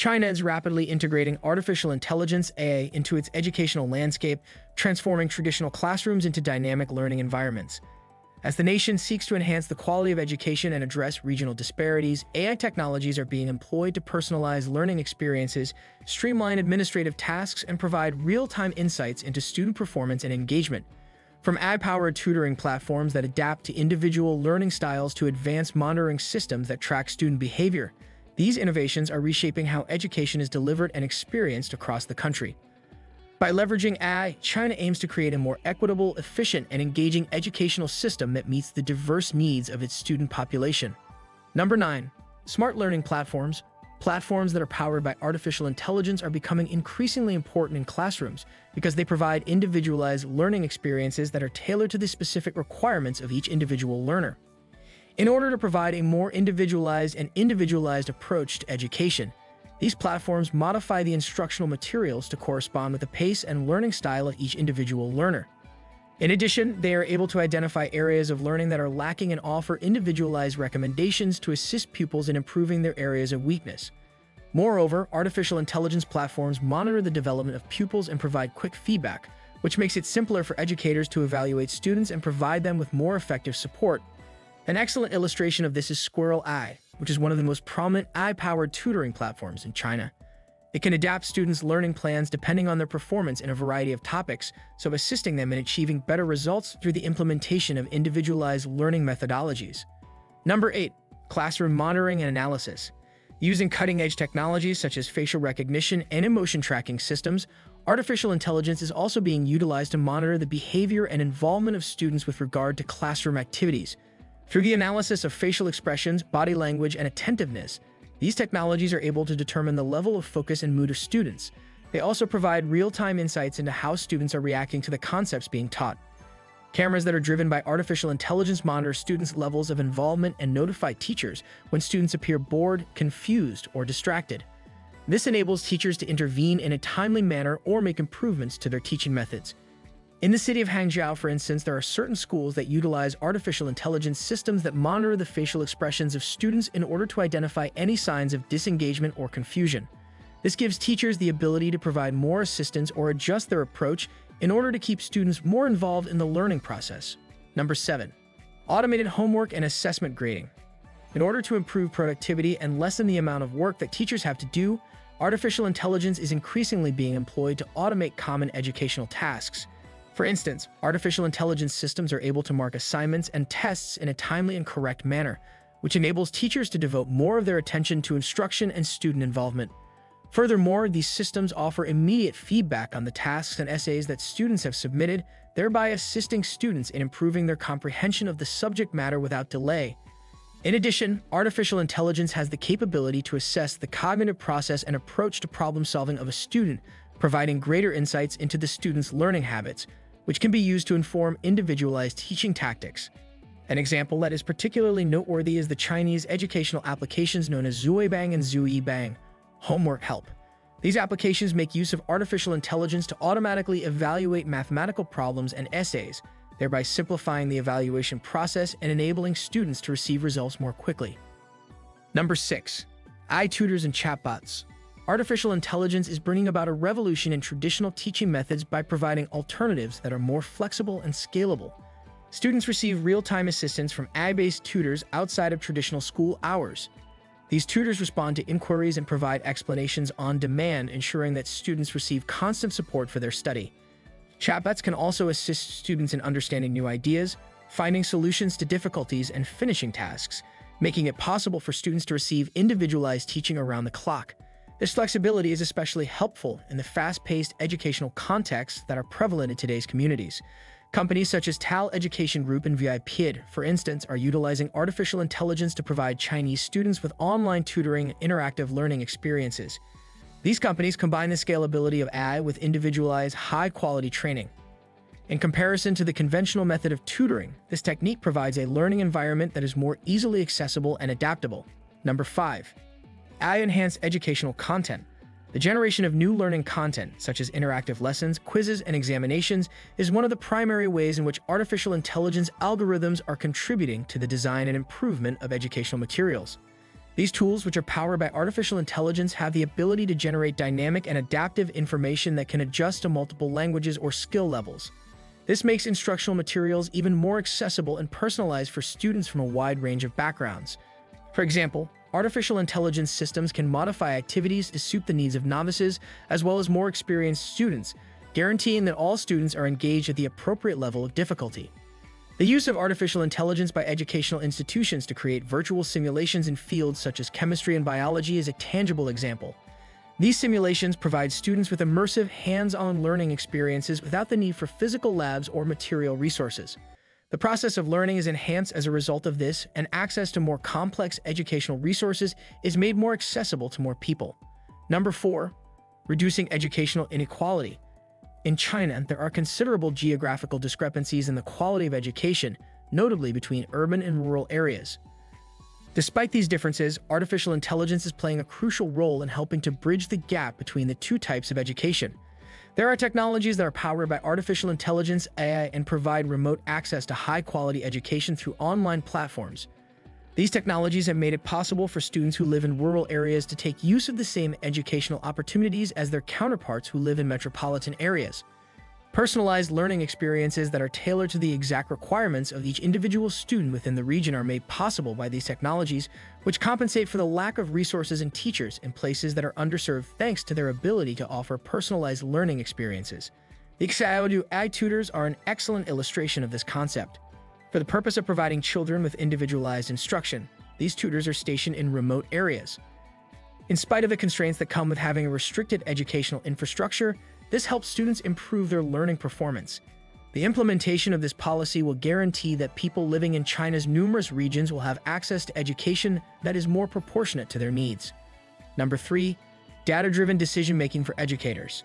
China is rapidly integrating artificial intelligence AI into its educational landscape, transforming traditional classrooms into dynamic learning environments. As the nation seeks to enhance the quality of education and address regional disparities, AI technologies are being employed to personalize learning experiences, streamline administrative tasks, and provide real-time insights into student performance and engagement. From AI-powered tutoring platforms that adapt to individual learning styles to advanced monitoring systems that track student behavior, these innovations are reshaping how education is delivered and experienced across the country. By leveraging AI, China aims to create a more equitable, efficient, and engaging educational system that meets the diverse needs of its student population. Number 9. Smart learning platforms. Platforms that are powered by artificial intelligence are becoming increasingly important in classrooms because they provide individualized learning experiences that are tailored to the specific requirements of each individual learner. In order to provide a more individualized and individualized approach to education, these platforms modify the instructional materials to correspond with the pace and learning style of each individual learner. In addition, they are able to identify areas of learning that are lacking and offer individualized recommendations to assist pupils in improving their areas of weakness. Moreover, artificial intelligence platforms monitor the development of pupils and provide quick feedback, which makes it simpler for educators to evaluate students and provide them with more effective support. An excellent illustration of this is Squirrel AI, which is one of the most prominent AI-powered tutoring platforms in China. It can adapt students' learning plans depending on their performance in a variety of topics, so assisting them in achieving better results through the implementation of individualized learning methodologies. Number 8. Classroom Monitoring and Analysis Using cutting-edge technologies such as facial recognition and emotion tracking systems, artificial intelligence is also being utilized to monitor the behavior and involvement of students with regard to classroom activities – through the analysis of facial expressions, body language, and attentiveness, these technologies are able to determine the level of focus and mood of students. They also provide real-time insights into how students are reacting to the concepts being taught. Cameras that are driven by artificial intelligence monitor students' levels of involvement and notify teachers when students appear bored, confused, or distracted. This enables teachers to intervene in a timely manner or make improvements to their teaching methods. In the city of Hangzhou, for instance, there are certain schools that utilize artificial intelligence systems that monitor the facial expressions of students in order to identify any signs of disengagement or confusion. This gives teachers the ability to provide more assistance or adjust their approach in order to keep students more involved in the learning process. Number 7. Automated homework and assessment grading. In order to improve productivity and lessen the amount of work that teachers have to do, artificial intelligence is increasingly being employed to automate common educational tasks. For instance, artificial intelligence systems are able to mark assignments and tests in a timely and correct manner, which enables teachers to devote more of their attention to instruction and student involvement. Furthermore, these systems offer immediate feedback on the tasks and essays that students have submitted, thereby assisting students in improving their comprehension of the subject matter without delay. In addition, artificial intelligence has the capability to assess the cognitive process and approach to problem solving of a student, providing greater insights into the student's learning habits, which can be used to inform individualized teaching tactics. An example that is particularly noteworthy is the Chinese educational applications known as Zuoyebang and Zuoyebang, homework help. These applications make use of artificial intelligence to automatically evaluate mathematical problems and essays, thereby simplifying the evaluation process and enabling students to receive results more quickly. Number 6. iTutors and chatbots artificial intelligence is bringing about a revolution in traditional teaching methods by providing alternatives that are more flexible and scalable. Students receive real-time assistance from AI-based tutors outside of traditional school hours. These tutors respond to inquiries and provide explanations on demand, ensuring that students receive constant support for their study. Chatbots can also assist students in understanding new ideas, finding solutions to difficulties, and finishing tasks, making it possible for students to receive individualized teaching around the clock. This flexibility is especially helpful in the fast-paced educational contexts that are prevalent in today's communities. Companies such as TAL Education Group and VIPKid, for instance, are utilizing artificial intelligence to provide Chinese students with online tutoring and interactive learning experiences. These companies combine the scalability of AI with individualized, high-quality training. In comparison to the conventional method of tutoring, this technique provides a learning environment that is more easily accessible and adaptable. Number 5. AI-enhanced educational content. The generation of new learning content, such as interactive lessons, quizzes, and examinations, is one of the primary ways in which artificial intelligence algorithms are contributing to the design and improvement of educational materials. These tools, which are powered by artificial intelligence, have the ability to generate dynamic and adaptive information that can adjust to multiple languages or skill levels. This makes instructional materials even more accessible and personalized for students from a wide range of backgrounds. For example, artificial intelligence systems can modify activities to suit the needs of novices as well as more experienced students, guaranteeing that all students are engaged at the appropriate level of difficulty. The use of artificial intelligence by educational institutions to create virtual simulations in fields such as chemistry and biology is a tangible example. These simulations provide students with immersive, hands-on learning experiences without the need for physical labs or material resources. The process of learning is enhanced as a result of this, and access to more complex educational resources is made more accessible to more people. Number 4. Reducing educational inequality. In China, there are considerable geographical discrepancies in the quality of education, notably between urban and rural areas. Despite these differences, artificial intelligence is playing a crucial role in helping to bridge the gap between the two types of education. There are technologies that are powered by artificial intelligence, AI, and provide remote access to high-quality education through online platforms. These technologies have made it possible for students who live in rural areas to take use of the same educational opportunities as their counterparts who live in metropolitan areas. Personalized learning experiences that are tailored to the exact requirements of each individual student within the region are made possible by these technologies, which compensate for the lack of resources and teachers in places that are underserved thanks to their ability to offer personalized learning experiences. The Xiaodu iTutors are an excellent illustration of this concept. For the purpose of providing children with individualized instruction, these tutors are stationed in remote areas. In spite of the constraints that come with having a restricted educational infrastructure, this helps students improve their learning performance. The implementation of this policy will guarantee that people living in China's numerous regions will have access to education that is more proportionate to their needs. Number 3. Data-driven decision-making for educators.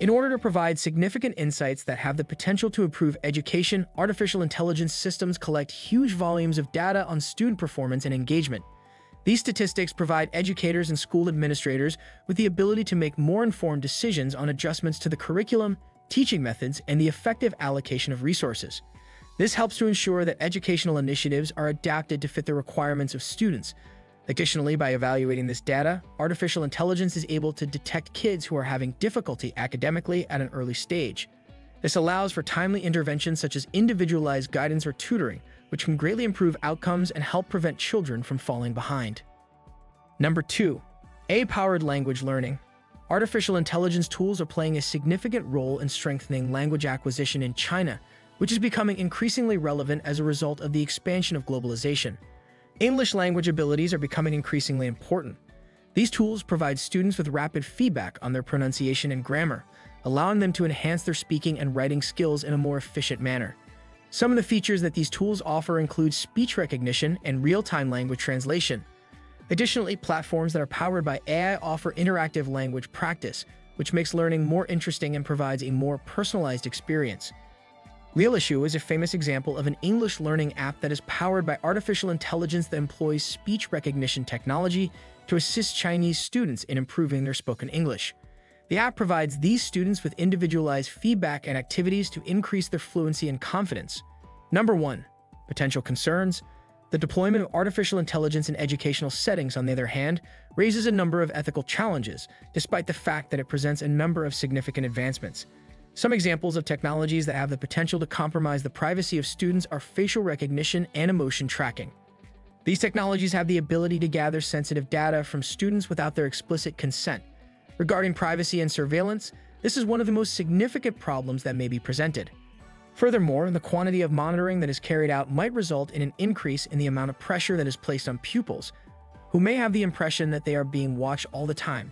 In order to provide significant insights that have the potential to improve education, artificial intelligence systems collect huge volumes of data on student performance and engagement. These statistics provide educators and school administrators with the ability to make more informed decisions on adjustments to the curriculum, teaching methods, and the effective allocation of resources. This helps to ensure that educational initiatives are adapted to fit the requirements of students, Additionally, by evaluating this data, artificial intelligence is able to detect kids who are having difficulty academically at an early stage. This allows for timely interventions such as individualized guidance or tutoring, which can greatly improve outcomes and help prevent children from falling behind. Number 2. AI-powered language learning. Artificial intelligence tools are playing a significant role in strengthening language acquisition in China, which is becoming increasingly relevant as a result of the expansion of globalization. English language abilities are becoming increasingly important. These tools provide students with rapid feedback on their pronunciation and grammar, allowing them to enhance their speaking and writing skills in a more efficient manner. Some of the features that these tools offer include speech recognition and real-time language translation. Additionally, platforms that are powered by AI offer interactive language practice, which makes learning more interesting and provides a more personalized experience. Liulishuo is a famous example of an English learning app that is powered by artificial intelligence that employs speech recognition technology to assist Chinese students in improving their spoken English. The app provides these students with individualized feedback and activities to increase their fluency and confidence. Number 1. Potential concerns. The deployment of artificial intelligence in educational settings, on the other hand, raises a number of ethical challenges, despite the fact that it presents a number of significant advancements. Some examples of technologies that have the potential to compromise the privacy of students are facial recognition and emotion tracking. These technologies have the ability to gather sensitive data from students without their explicit consent. Regarding privacy and surveillance, this is one of the most significant problems that may be presented. Furthermore, the quantity of monitoring that is carried out might result in an increase in the amount of pressure that is placed on pupils, who may have the impression that they are being watched all the time.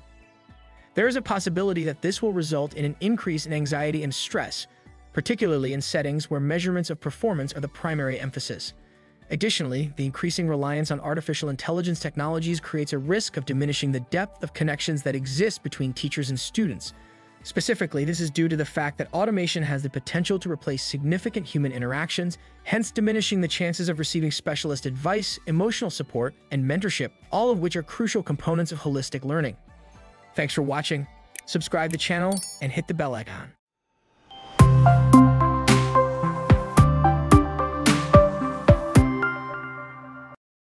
There is a possibility that this will result in an increase in anxiety and stress, particularly in settings where measurements of performance are the primary emphasis. Additionally, the increasing reliance on artificial intelligence technologies creates a risk of diminishing the depth of connections that exist between teachers and students. Specifically, this is due to the fact that automation has the potential to replace significant human interactions, hence diminishing the chances of receiving specialist advice, emotional support, and mentorship, all of which are crucial components of holistic learning. Thanks for watching. Subscribe the channel and hit the bell icon.